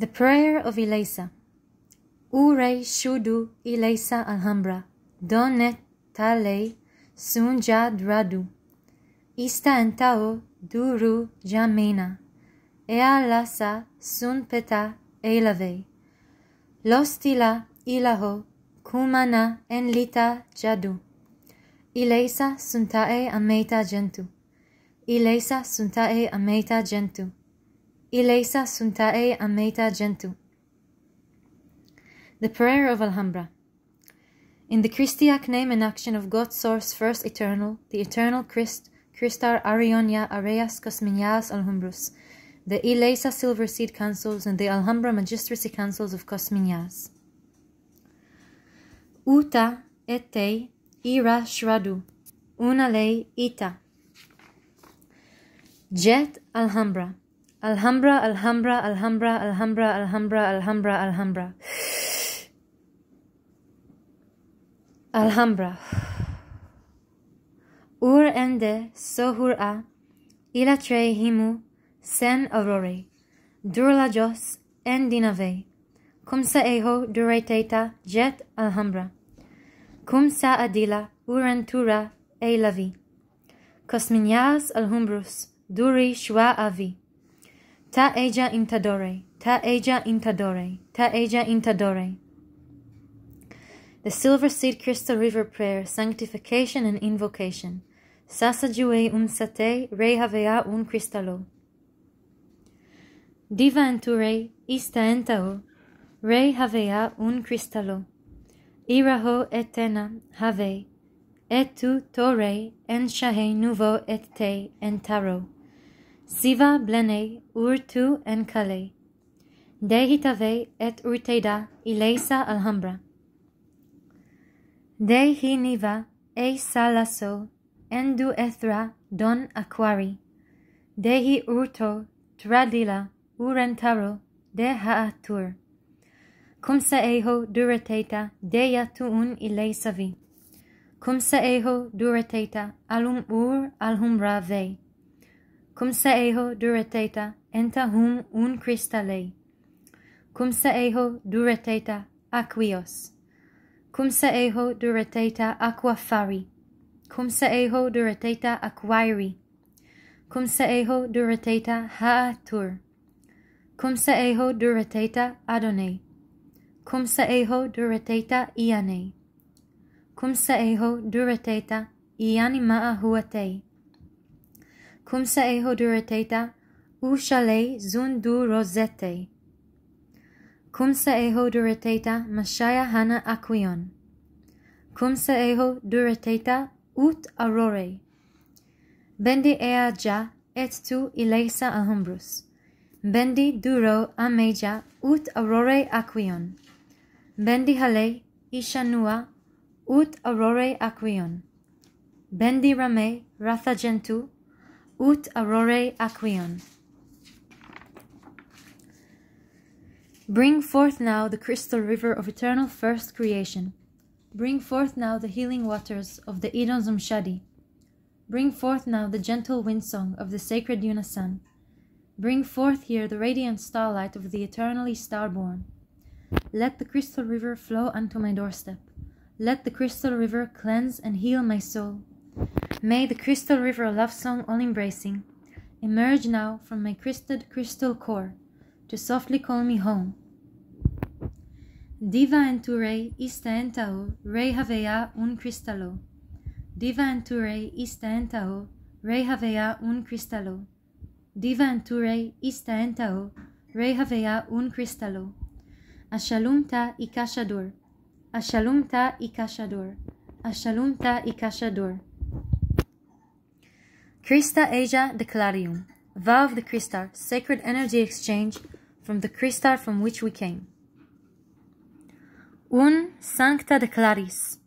The Prayer of Ileisa. Ure shudu Ileisa Alhambra, donet tale sunja dradu. Ista entao duru jamena, ea lasa sun peta elave. Lostila ilaho kumana en lita jadu. Ileisa suntae ameta gentu. Ileisa suntae ameta gentu. Ileisa suntae ameta gentu. The Prayer of Alhambra. In the Christiac name and action of God source first eternal, the eternal Christ, Christar Arionia Areas Cosminias Alhumbrus, the Ileisa Silver Seed Councils and the Alhambra Magistracy Councils of Cosminias. Uta ete ira shradu, una lei ita. Jet Alhambra. Alhambra, Alhambra, Alhambra, Alhambra, Alhambra, Alhambra, Alhambra. Alhambra. Ur ende sohur a, ila tre himu, sen aurore, durlajos en dinave, cum sa eho dureteta jet Alhambra, cum sa adila urentura e lavi, cosminias alhumbrus, duri shua avi, ta eja intadore, ta eja intadore, ta eja intadore. The Silver Seed Krystal River Prayer, Sanctification and Invocation. Sasa jue un sate, re havea un cristalo. Diva enture, ista entao, re havea un cristalo. Iraho etena have, et tu tore en shahe nouveau et te en taro. Siva blene ur tu en kale. Dehitave et urteda ileisa alhambra. De hi niva e salaso endu ethra don aquari. De hi urto tradila urentaro de haatur. Cum sa eho durateta deia tu un ileisavi. Cum sa eho durateta alum ur alhum rave. Cum sa eho durateta enta hum un cristale. Cum sa eho durateta aquios. Cum sa eho durateta aquafari. Cum sa eho durateta aquairi. Cum sa eho durateta haatur. Cum sa eho durateta adone. Cum sa eho durateta iane. Cum sa eho durateta ianimaa huate. Cum sa eho durateta ushale zundu rosete. Cum sa eho durateta mashaya hana aquion. Cum sa eho durateta ut arore. Bendi ea ja et tu ileisa alhumbrus. Bendi duro ameja ut arore aquion. Bendi hale ishanua ut arore aquion. Bendi rame ratha gentu ut aurore aquion. Bring forth now the crystal river of eternal first creation. Bring forth now the healing waters of the Edon Zumshadi. Bring forth now the gentle wind song of the sacred Yuna sun. Bring forth here the radiant starlight of the eternally starborn. Let the crystal river flow unto my doorstep. Let the crystal river cleanse and heal my soul. May the crystal river love song all embracing emerge now from my crysted crystal core to softly call me home. Diva enture ista entao re havea un cristallo. Diva enture ista entao re havea un cristallo. Diva enture ista entao re havea un cristallo. Ashalumta ikashador. Ashalumta ikashador. Ashalumta ikashador. Christa Asia Declarium. Vow of the Christar, sacred energy exchange from the Christar from which we came. Un sancta declaris,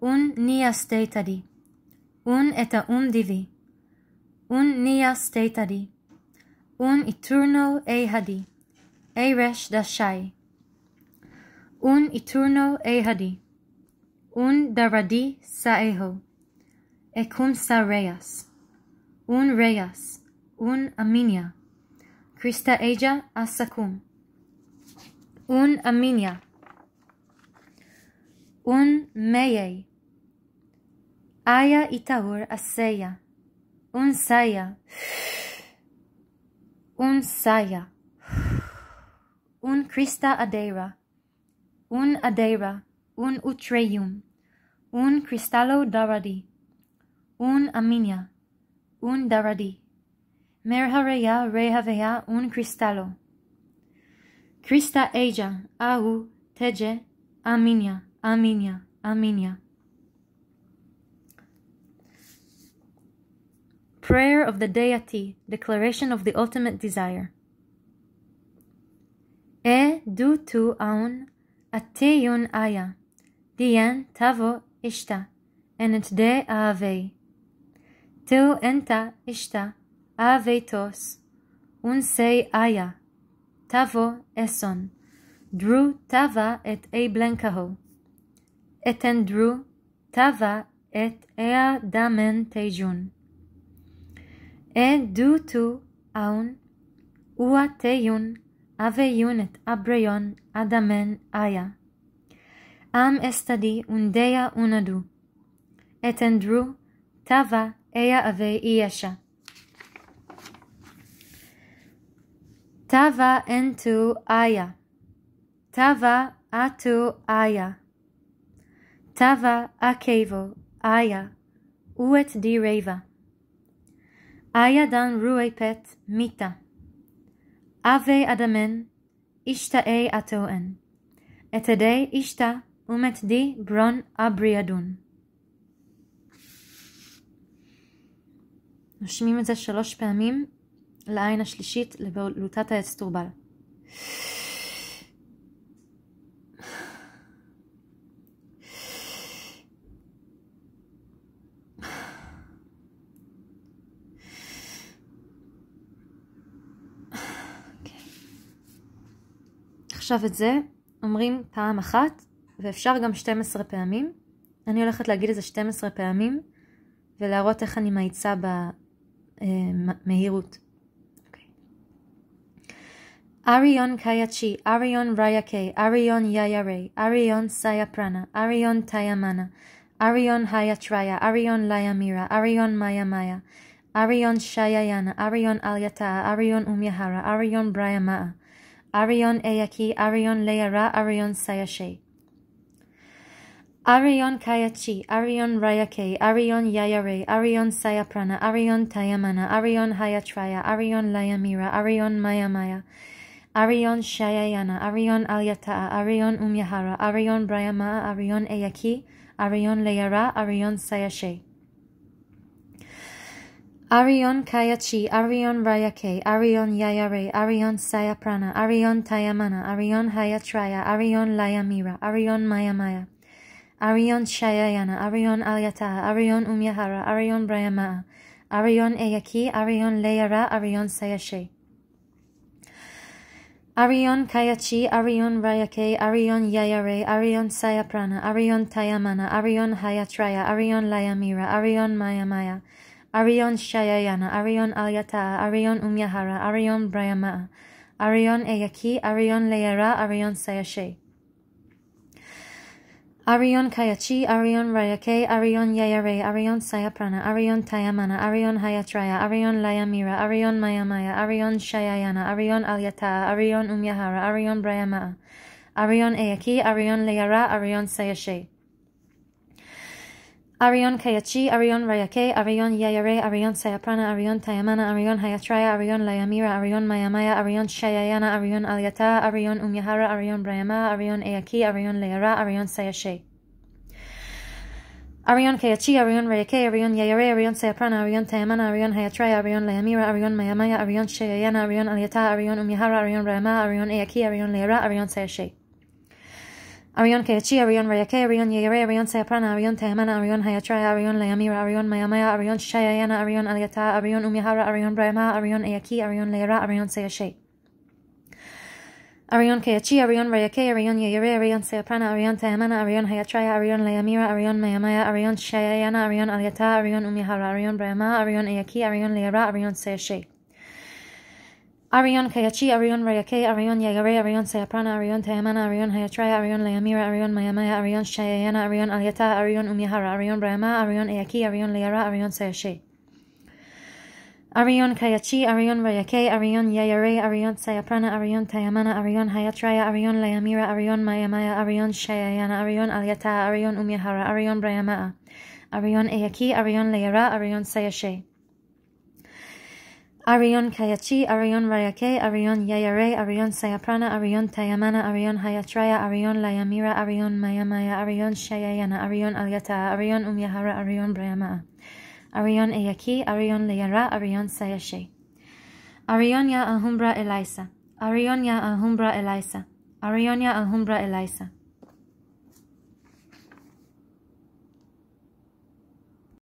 un nia stetadi, un eta um divi, un nia stetadi, un eterno ehadi, eresh dashai, un eterno ehadi, un daradi saeho, ecum sa reas, un reas, un aminia, Christa eja asacum, Un Aminia. Un Meye. Aya Itahur Aseya. Un Saya. Un Saya. Un Christa Adeira. Un Adeira. Un Utreyum. Un Cristallo Daradi. Un Aminia. Un Daradi. Merhareya Rehavea un Cristallo. Christa Eja, Ahu, Teje, Aminia, Aminia, Aminia. Prayer of the Deity, Declaration of the Ultimate Desire. E du tu aun, ateyun aya, dien tavo ishta, enet de ave. Tu enta ishta, avetos, un se aya, tavo eson, dru tava et e blenkaho, eten dru tava et ea damen tejun. E du tu aun, ua tejun, aveiun et adamen aya. Am estadi undea unadu, eten dru tava ea ave iesha. Tava entu aya. Tava atu aya. Tava akevo aya. Uet di reva. Aya dan ruepet mita. Ave adamen ishta e atoen. Etede ishta umet di bron abriadun. נושמים את זה שלוש פעמים לעין השלישית לבלוטת העץ תורבל. עכשיו את זה אומרים פעם אחת, ואפשר גם 12 פעמים. אני הולכת להגיד את זה 12 פעמים, ולהראות איך אני מאיצה אה, מהירות. אוקיי. אריון קייצ'י, אריון רייקי, אריון ייירי, אריון סיה פרנה, אריון טיימנה, אריון הייטריה, אריון ליאמירה, אריון מאיה מאיה, אריון שייאנה, אריון אליתאה, אריון אומיהרה, אריון בריאמאה, אריון אייקי, אריון ליארה, אריון סיישי, Arion Kayachi, Arion Rayake, Arion Yayare, Arion Sayaprana, Arion Tayamana, Arion Hayatraya, Arion Layamira, Arion Mayamaya, Arion Shayayana, Arion Alyata'a, Arion Umyahara, Arion Brayama, Arion Eyaki, Arion Leara, Arion Sayashe. Arion Kayachi, Arion Rayake, Arion Yayare, Arion Sayaprana, Arion Tayamana, Arion Hayatraya, Arion Layamira, Arion Mayamaya, Arion Shayayana, Arion Alyata'a, Arion Umyahara, Arion Brayama, Arion Eyaki, Arion Leara, Arion Sayashe. Arion Kayachi, Arion Rayake, Arion Yayare, Arion Sayaprana, Arion Tayamana, Arion Hayatraya, Arion Layamira, Arion Mayamaya, Arion Shayayana, Arion Alyata, Arion Umyahara, Arion Brayama, Arion Eyaki, Arion Leara, Arion Sayashe. Arion Kayachi, Arion Rayake, Arion Yayare, Arion Sayaprana, Arion Tayamana, Arion Hayatraya, Arion Layamira, Arion Mayamaya, Arion Shayayana, Arion Alyata, Arion Umyahara, Arion Brayama, Arion Eyaki, Arion Leara, Arion Sayashe. Arion Kayachi, Arion Rayake, Arion Yayare, Arion Sayaprana, Arion Tayamana, Arion Hayatraya, Arion Layamira, Arion Mayamaya, Arion Shayayana, Arion Alyata, Arion Umyahara, Arion Brayama, Arion Eyaki, Arion Leara, Arion Sayashe. Arion Kayachi, Arion Rayake, Arion Yayare, Arion Sayaprana, Arion Tayamana, Arion Hayatraya, Arion Layamira, Arion Mayamaya, Arion Shayayana, Arion Alyata, Arion Umyahara, Arion Brayama, Arion Eyaki, Arion Leara, Arion Sayashe. Arion Kayachi, Arion Rayake, Arion Yayare, Arion Sayaprana, Arion Tayamana, Arion Hayatraya, Arion Layamira, Arion Mayamaya, Arion Shayayana, Arion Alyata, Arion Umyahara, Arion Brayama, Arion Eyaki, Arion Leara, Arion Sayashe. Arion Kayachi, Arion Rayake, Arion Yayare, Arion Sayaprana, Arion Tayamana, Arion Hayatraya, Arion Layamira, Arion Mayamaya, Arion Shayayana, Arion Alyata, Arion Umyahara, Arion Brayama, Arion Eyaki, Arion Leara, Arion Sayashe. Arion Kayachi, Arion Rayake, Arion Yagare, Arion Sayaprana, Arion Tayamana, Arion Hayatraya, Arion Layamira, Arion Mayamaya, Arion Shayayana, Arion Alyata, Arion Umihara, Arion Brahma, Arion Eaki, Arion Leara, Arion Sayashe. Arion Kayachi, Arion Rayake, Arion Yayare, Arion Sayaprana, Arion Tayamana, Arion Hayatraya, Arion Layamira, Arion Mayamaya, Arion Shayayana, Arion Alyata, Arion Umihara, Arion Brahma, Arion Eaki, Arion Leara, Arion Sayashe. Arion Kayachi, Arion Rayake, Arion Yayare, Arion Sayaprana, Arion Tayamana, Arion Hayatraya, Arion Layamira, Arion Mayamaya, Arion Shayayana, Arion Alyata, Arion Umyahara, Arion Brahma, Arion Eyaki, Arion Layara, Arion Sayashe. Arionia Alhumbra Elisa, Arionia Alhumbra Elisa, Arionia Alhumbra Elisa.